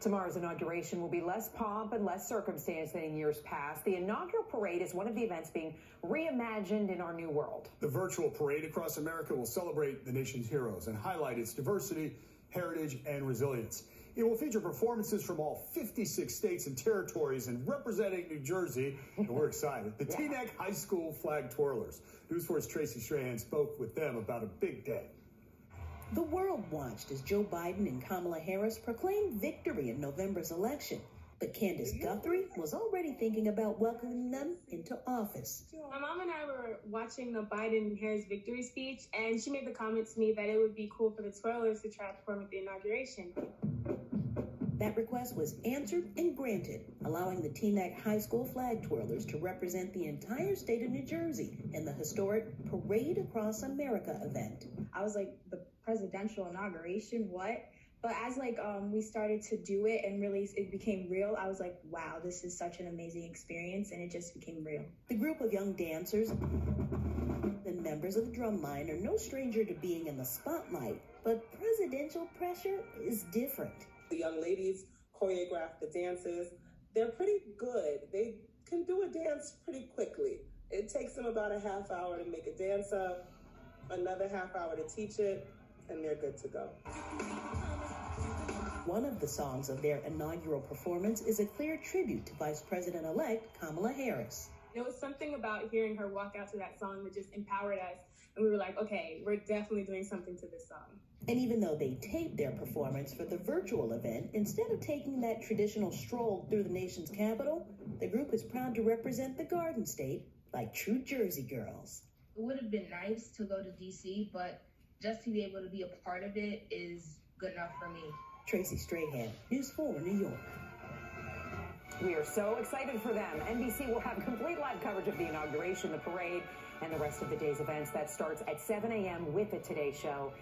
Tomorrow's inauguration will be less pomp and less circumstance than in years past. The inaugural parade is one of the events being reimagined in our new world. The virtual parade across America will celebrate the nation's heroes and highlight its diversity, heritage, and resilience. It will feature performances from all 56 states and territories and representing New Jersey, and we're excited. The yeah. Teaneck High School flag twirlers. News 4's Tracie Strahan spoke with them about a big day. The world watched as Joe Biden and Kamala Harris proclaimed victory in November's election. But Candace Guthrie was already thinking about welcoming them into office. My mom and I were watching the Biden Harris victory speech, and she made the comment to me that it would be cool for the twirlers to try to perform at the inauguration. That request was answered and granted, allowing the Teaneck High School flag twirlers to represent the entire state of New Jersey in the historic Parade Across America event. I was like, the presidential inauguration, what? But as like um, we started to do it and really it became real, I was like, wow, this is such an amazing experience, and it just became real. The group of young dancers and members of the drumline are no stranger to being in the spotlight, but presidential pressure is different. The young ladies choreograph the dances. They're pretty good. They can do a dance pretty quickly. It takes them about a half hour to make a dance up, another half hour to teach it, and they're good to go. One of the songs of their inaugural performance is a clear tribute to Vice President elect Kamala Harris. There was something about hearing her walk out to that song that just empowered us. And we were like, okay, we're definitely doing something to this song. And even though they taped their performance for the virtual event, instead of taking that traditional stroll through the nation's capital, the group is proud to represent the Garden State like true Jersey girls. It would have been nice to go to DC, but just to be able to be a part of it is good enough for me. Tracie Strahan, News 4 New York. We are so excited for them. NBC will have complete live coverage of the inauguration, the parade, and the rest of the day's events. That starts at 7 a.m. with the Today Show.